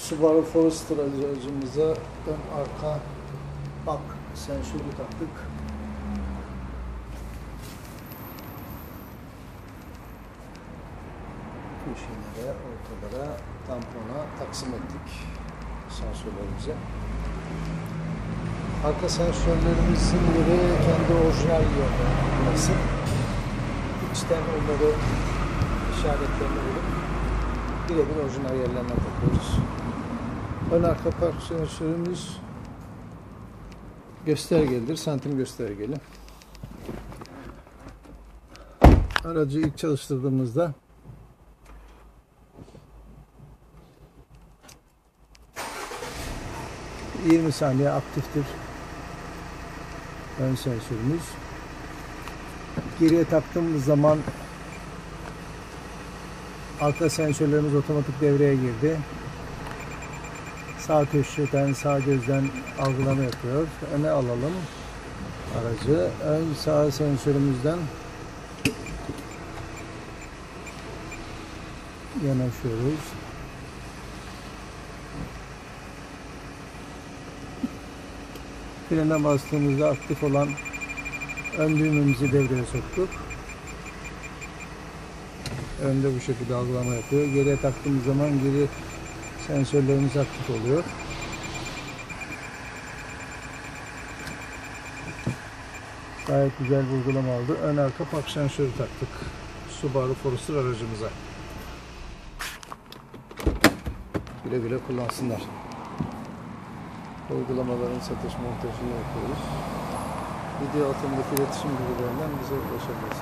Subaru Forester aracımıza ön arka bak sensörü taktık. Köşelere, ortalara, tampona taksim ettik sensörlerimize. Arka sensörlerimizin yeri kendi orijinal yerde burası. İçten onları işaretlerine vurup birebir orijinal yerlerine takıyoruz. Ön arka park sensörümüz göstergelidir, santim göstergeli. Aracı ilk çalıştırdığımızda ...20 saniye aktiftir ön sensörümüz. Geriye taktığımız zaman arka sensörlerimiz otomatik devreye girdi. Sağ köşeden, sağ gözden algılama yapıyor. Öne alalım aracı. Ön sağ sensörümüzden yanaşıyoruz. Frene bastığımızda aktif olan ön düğmemizi devreye soktuk. Önde bu şekilde algılama yapıyor. Geriye taktığımız zaman geri sensörlerimiz aktif oluyor. Gayet güzel bir uygulama oldu. Ön arka park sensörü taktık. Subaru Forester aracımıza. Güle güle kullansınlar. Uygulamaların satış montajını yapıyoruz. Video altındaki iletişim bilgilerinden bize ulaşabilirsiniz.